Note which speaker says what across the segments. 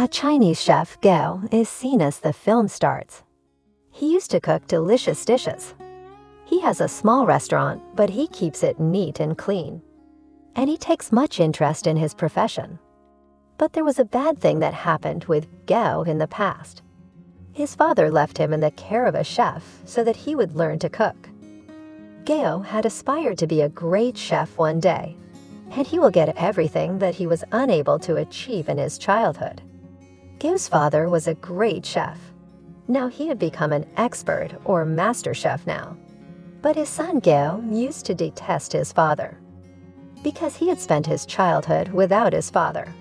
Speaker 1: A Chinese chef, Gao, is seen as the film starts. He used to cook delicious dishes. He has a small restaurant, but he keeps it neat and clean. And he takes much interest in his profession. But there was a bad thing that happened with Gao in the past. His father left him in the care of a chef so that he would learn to cook. Gao had aspired to be a great chef one day, and he will get everything that he was unable to achieve in his childhood. Gao's father was a great chef. Now he had become an expert or master chef now. But his son Gao used to detest his father because he had spent his childhood without his father.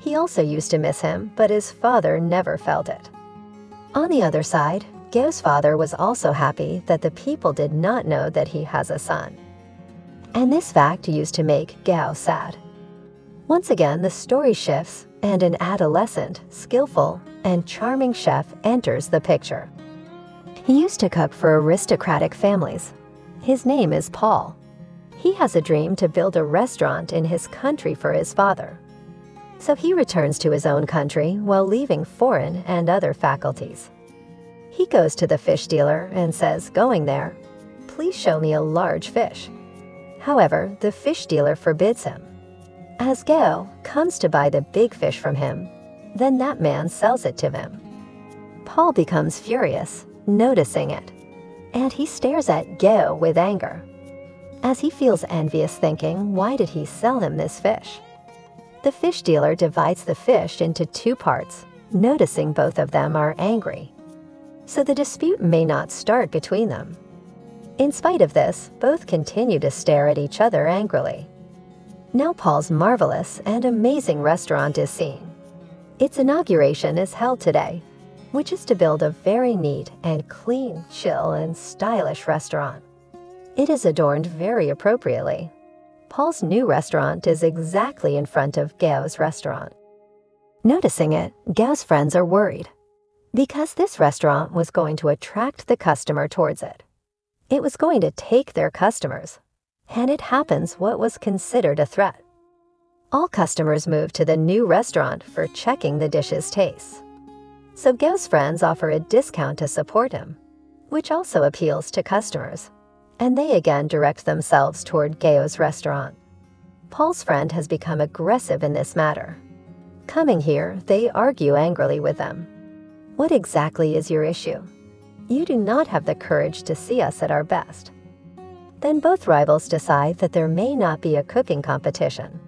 Speaker 1: He also used to miss him, but his father never felt it. On the other side, Gao's father was also happy that the people did not know that he has a son. And this fact used to make Gao sad. Once again, the story shifts, and an adolescent, skillful, and charming chef enters the picture. He used to cook for aristocratic families. His name is Paul. He has a dream to build a restaurant in his country for his father. So he returns to his own country while leaving foreign and other faculties. He goes to the fish dealer and says, going there, please show me a large fish. However, the fish dealer forbids him. As Gao comes to buy the big fish from him, then that man sells it to him. Paul becomes furious, noticing it, and he stares at Gao with anger. As he feels envious thinking, why did he sell him this fish? The fish dealer divides the fish into two parts, noticing both of them are angry. So the dispute may not start between them. In spite of this, both continue to stare at each other angrily. Now Paul's marvelous and amazing restaurant is seen. Its inauguration is held today, which is to build a very neat and clean, chill, and stylish restaurant. It is adorned very appropriately, Paul's new restaurant is exactly in front of Gao's restaurant. Noticing it, Gao's friends are worried because this restaurant was going to attract the customer towards it. It was going to take their customers, and it happens what was considered a threat. All customers move to the new restaurant for checking the dish's taste. So Gao's friends offer a discount to support him, which also appeals to customers and they again direct themselves toward Gao's restaurant. Paul's friend has become aggressive in this matter. Coming here, they argue angrily with them. What exactly is your issue? You do not have the courage to see us at our best. Then both rivals decide that there may not be a cooking competition,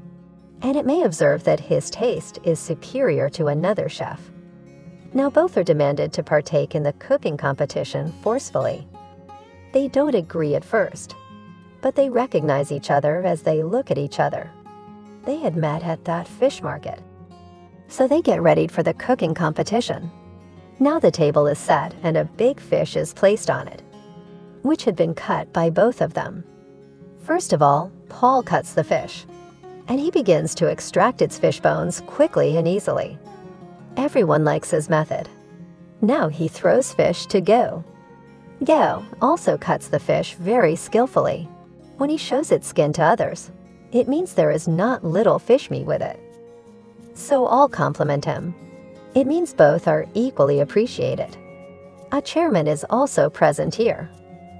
Speaker 1: and it may observe that his taste is superior to another chef. Now both are demanded to partake in the cooking competition forcefully they don't agree at first, but they recognize each other as they look at each other. They had met at that fish market. So they get ready for the cooking competition. Now the table is set and a big fish is placed on it, which had been cut by both of them. First of all, Paul cuts the fish, and he begins to extract its fish bones quickly and easily. Everyone likes his method. Now he throws fish to Gao. Gao also cuts the fish very skillfully. When he shows its skin to others, it means there is not little fish meat with it. So all compliment him. It means both are equally appreciated. A chairman is also present here.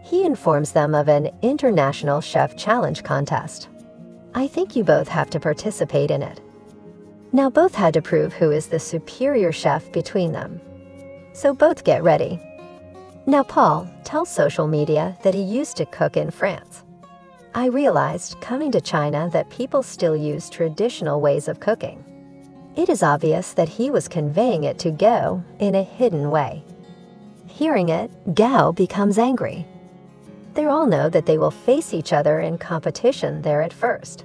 Speaker 1: He informs them of an International Chef Challenge contest. I think you both have to participate in it. Now both had to prove who is the superior chef between them. So both get ready. Now, Paul tells social media that he used to cook in France. I realized coming to China that people still use traditional ways of cooking. It is obvious that he was conveying it to Gao in a hidden way. Hearing it, Gao becomes angry. They all know that they will face each other in competition there at first.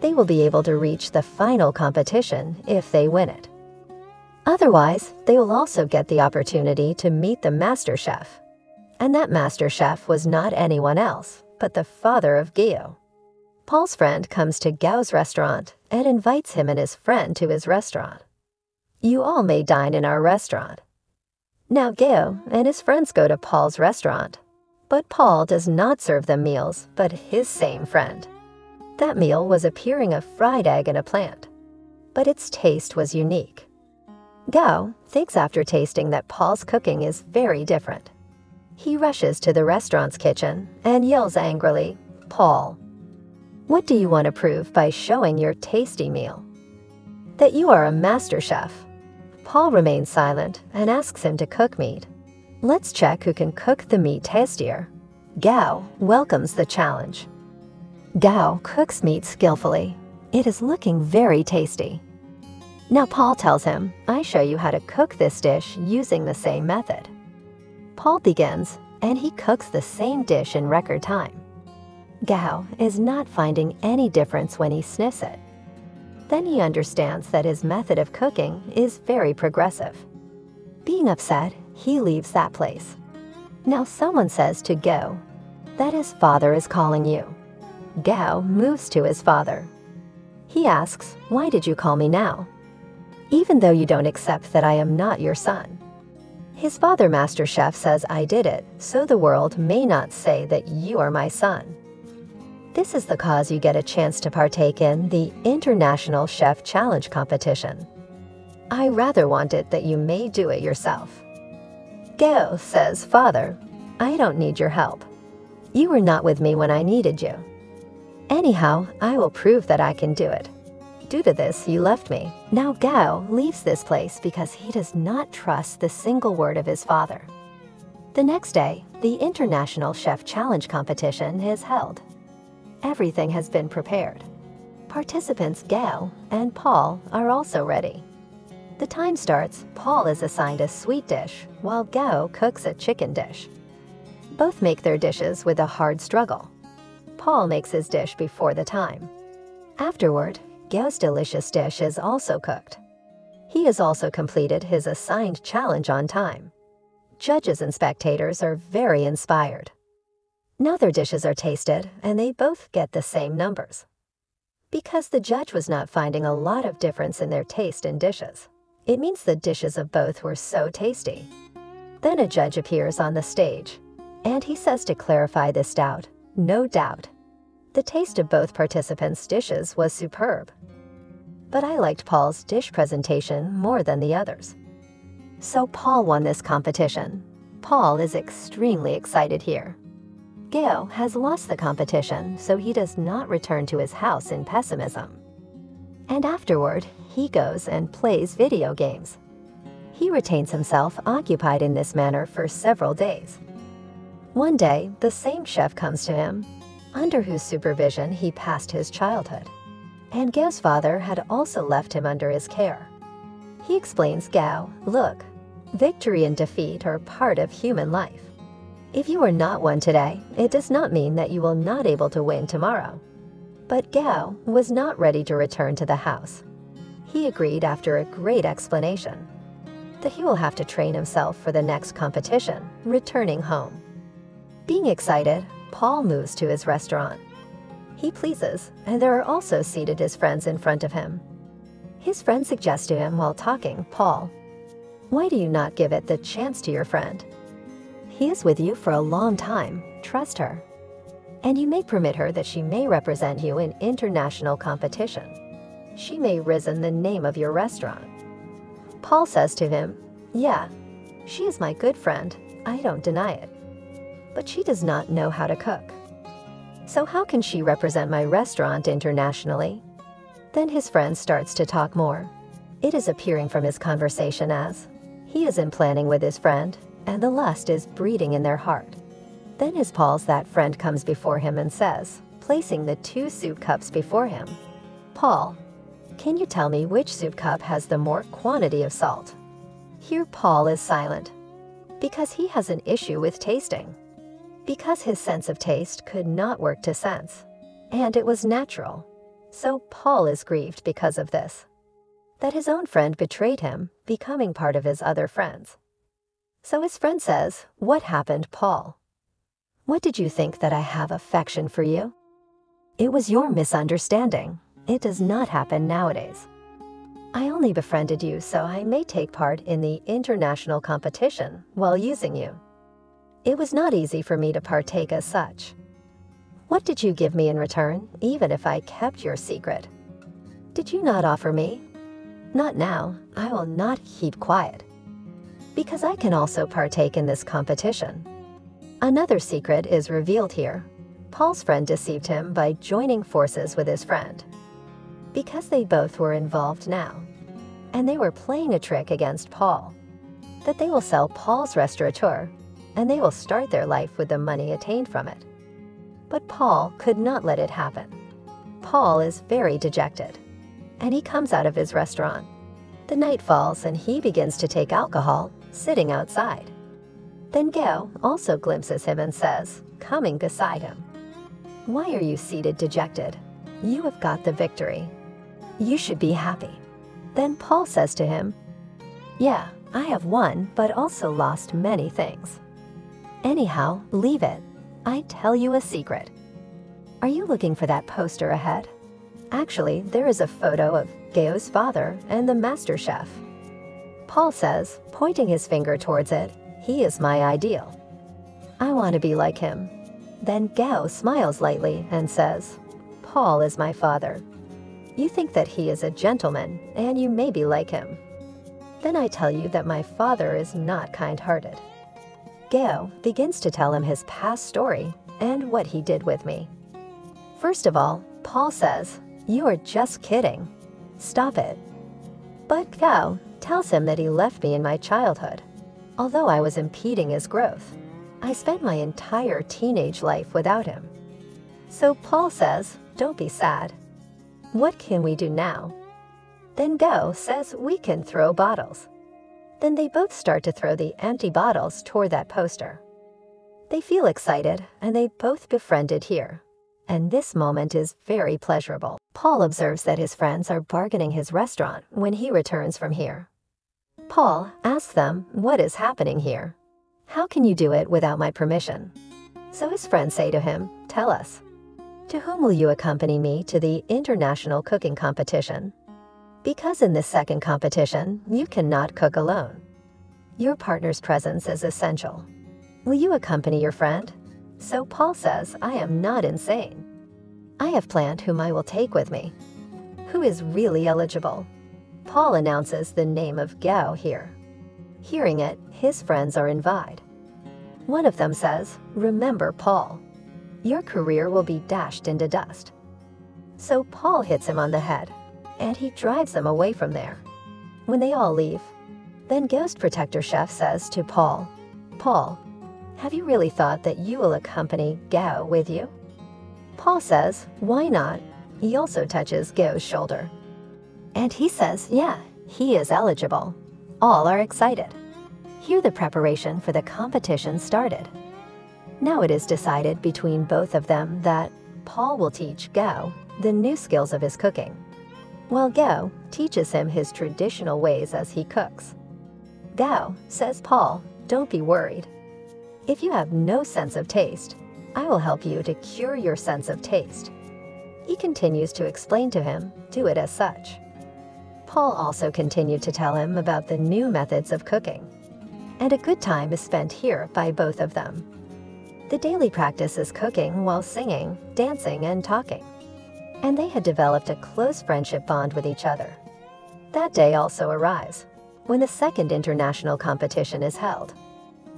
Speaker 1: They will be able to reach the final competition if they win it. Otherwise, they will also get the opportunity to meet the master chef. And that master chef was not anyone else, but the father of Gao. Paul's friend comes to Gao's restaurant and invites him and his friend to his restaurant. You all may dine in our restaurant. Now Gao and his friends go to Paul's restaurant, but Paul does not serve them meals, but his same friend. That meal was appearing a fried egg in a plant, but its taste was unique. Gao thinks after tasting that Paul's cooking is very different. He rushes to the restaurant's kitchen and yells angrily, Paul, what do you want to prove by showing your tasty meal? That you are a master chef. Paul remains silent and asks him to cook meat. Let's check who can cook the meat tastier. Gao welcomes the challenge. Gao cooks meat skillfully. It is looking very tasty. Now Paul tells him, I show you how to cook this dish using the same method. Paul begins, and he cooks the same dish in record time. Gao is not finding any difference when he sniffs it. Then he understands that his method of cooking is very progressive. Being upset, he leaves that place. Now someone says to Gao that his father is calling you. Gao moves to his father. He asks, why did you call me now? Even though you don't accept that I am not your son. His father, Master Chef, says I did it, so the world may not say that you are my son. This is the cause you get a chance to partake in the International Chef Challenge competition. I rather want it that you may do it yourself. Gao says, Father, I don't need your help. You were not with me when I needed you. Anyhow, I will prove that I can do it. Due to this, you left me. Now Gao leaves this place because he does not trust the single word of his father. The next day, the International Chef Challenge competition is held. Everything has been prepared. Participants Gao and Paul are also ready. The time starts, Paul is assigned a sweet dish, while Gao cooks a chicken dish. Both make their dishes with a hard struggle. Paul makes his dish before the time. Afterward, Gao's delicious dish is also cooked. He has also completed his assigned challenge on time. Judges and spectators are very inspired. Now their dishes are tasted, and they both get the same numbers. Because the judge was not finding a lot of difference in their taste in dishes, it means the dishes of both were so tasty. Then a judge appears on the stage, and he says to clarify this doubt, no doubt, the taste of both participants' dishes was superb. But I liked Paul's dish presentation more than the others. So Paul won this competition. Paul is extremely excited here. Gao has lost the competition, so he does not return to his house in pessimism. And afterward, he goes and plays video games. He retains himself occupied in this manner for several days. One day, the same chef comes to him under whose supervision he passed his childhood. And Gao's father had also left him under his care. He explains Gao, look, victory and defeat are part of human life. If you are not one today, it does not mean that you will not able to win tomorrow. But Gao was not ready to return to the house. He agreed after a great explanation that he will have to train himself for the next competition, returning home. Being excited, Paul moves to his restaurant. He pleases, and there are also seated his friends in front of him. His friend suggests to him while talking, Paul, why do you not give it the chance to your friend? He is with you for a long time, trust her. And you may permit her that she may represent you in international competition. She may risen the name of your restaurant. Paul says to him, yeah, she is my good friend, I don't deny it but she does not know how to cook. So how can she represent my restaurant internationally? Then his friend starts to talk more. It is appearing from his conversation as he is in planning with his friend, and the lust is breeding in their heart. Then his Paul's that friend comes before him and says, placing the two soup cups before him, Paul, can you tell me which soup cup has the more quantity of salt? Here Paul is silent, because he has an issue with tasting because his sense of taste could not work to sense, and it was natural. So Paul is grieved because of this, that his own friend betrayed him, becoming part of his other friends. So his friend says, What happened, Paul? What did you think that I have affection for you? It was your misunderstanding. It does not happen nowadays. I only befriended you so I may take part in the international competition while using you. It was not easy for me to partake as such. What did you give me in return, even if I kept your secret? Did you not offer me? Not now, I will not keep quiet. Because I can also partake in this competition. Another secret is revealed here. Paul's friend deceived him by joining forces with his friend. Because they both were involved now, and they were playing a trick against Paul, that they will sell Paul's restaurateur, and they will start their life with the money attained from it. But Paul could not let it happen. Paul is very dejected, and he comes out of his restaurant. The night falls and he begins to take alcohol, sitting outside. Then Gao also glimpses him and says, coming beside him, Why are you seated dejected? You have got the victory. You should be happy. Then Paul says to him, Yeah, I have won, but also lost many things. Anyhow, leave it. I tell you a secret. Are you looking for that poster ahead? Actually, there is a photo of Gao's father and the master chef. Paul says, pointing his finger towards it, he is my ideal. I want to be like him. Then Gao smiles lightly and says, Paul is my father. You think that he is a gentleman, and you may be like him. Then I tell you that my father is not kind-hearted. Gao begins to tell him his past story and what he did with me. First of all, Paul says, You are just kidding. Stop it. But Gao tells him that he left me in my childhood. Although I was impeding his growth, I spent my entire teenage life without him. So Paul says, Don't be sad. What can we do now? Then Gao says we can throw bottles. Then they both start to throw the empty bottles toward that poster. They feel excited, and they both befriended here. And this moment is very pleasurable. Paul observes that his friends are bargaining his restaurant when he returns from here. Paul asks them what is happening here. How can you do it without my permission? So his friends say to him, Tell us. To whom will you accompany me to the international cooking competition? Because in this second competition, you cannot cook alone. Your partner's presence is essential. Will you accompany your friend? So Paul says, I am not insane. I have planned whom I will take with me. Who is really eligible? Paul announces the name of Gao here. Hearing it, his friends are invited. One of them says, Remember Paul. Your career will be dashed into dust. So Paul hits him on the head and he drives them away from there. When they all leave, then Ghost Protector Chef says to Paul, Paul, have you really thought that you will accompany Gao with you? Paul says, why not? He also touches Gao's shoulder. And he says, yeah, he is eligible. All are excited. Here the preparation for the competition started. Now it is decided between both of them that Paul will teach Gao the new skills of his cooking while Gao teaches him his traditional ways as he cooks. Gao says Paul, don't be worried. If you have no sense of taste, I will help you to cure your sense of taste. He continues to explain to him, do it as such. Paul also continued to tell him about the new methods of cooking. And a good time is spent here by both of them. The daily practice is cooking while singing, dancing, and talking and they had developed a close friendship bond with each other. That day also arrives, when the second international competition is held.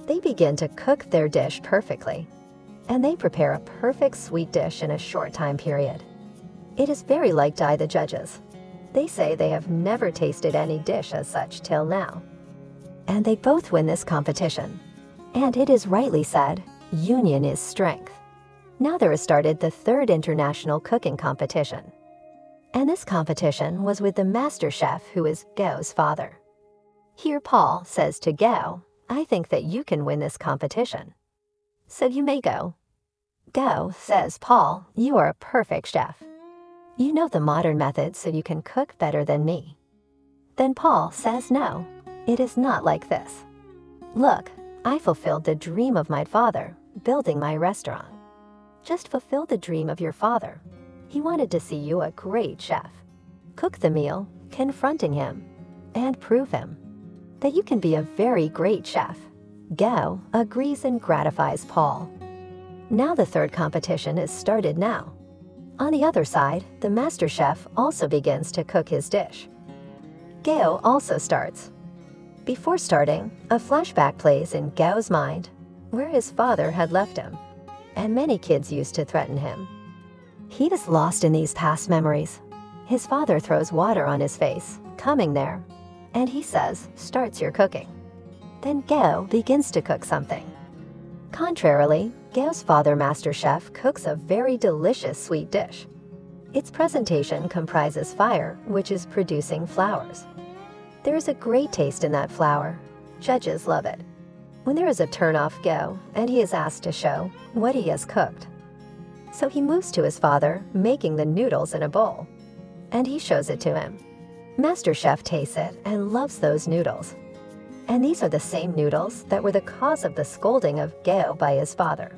Speaker 1: They begin to cook their dish perfectly, and they prepare a perfect sweet dish in a short time period. It is very liked by the judges. They say they have never tasted any dish as such till now. And they both win this competition. And it is rightly said, union is strength. Now there has started the third international cooking competition. And this competition was with the master chef who is Gao's father. Here Paul says to Gao, I think that you can win this competition. So you may go. Gao says, Paul, you are a perfect chef. You know the modern methods so you can cook better than me. Then Paul says, no, it is not like this. Look, I fulfilled the dream of my father, building my restaurant. Just fulfill the dream of your father. He wanted to see you a great chef. Cook the meal, confronting him, and prove him that you can be a very great chef. Gao agrees and gratifies Paul. Now the third competition is started now. On the other side, the master chef also begins to cook his dish. Gao also starts. Before starting, a flashback plays in Gao's mind, where his father had left him, and many kids used to threaten him. He is lost in these past memories. His father throws water on his face, coming there, and he says, starts your cooking. Then Gao begins to cook something. Contrarily, Gao's father master chef cooks a very delicious sweet dish. Its presentation comprises fire, which is producing flowers. There is a great taste in that flour. Judges love it. When there is a turn-off Gao, and he is asked to show what he has cooked. So he moves to his father, making the noodles in a bowl. And he shows it to him. Master Chef tastes it and loves those noodles. And these are the same noodles that were the cause of the scolding of Gao by his father.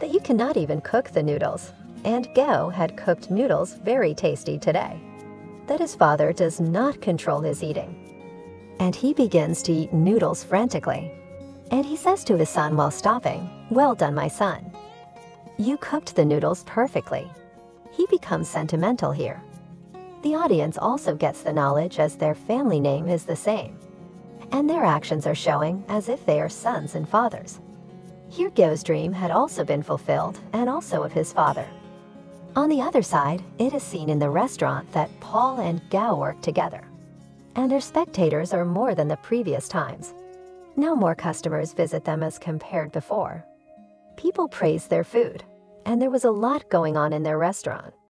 Speaker 1: That you cannot even cook the noodles, and Gao had cooked noodles very tasty today. That his father does not control his eating. And he begins to eat noodles frantically. And he says to his son while stopping, Well done, my son. You cooked the noodles perfectly. He becomes sentimental here. The audience also gets the knowledge as their family name is the same. And their actions are showing as if they are sons and fathers. Here Gao's dream had also been fulfilled and also of his father. On the other side, it is seen in the restaurant that Paul and Gao work together. And their spectators are more than the previous times. Now more customers visit them as compared before. People praise their food, and there was a lot going on in their restaurant.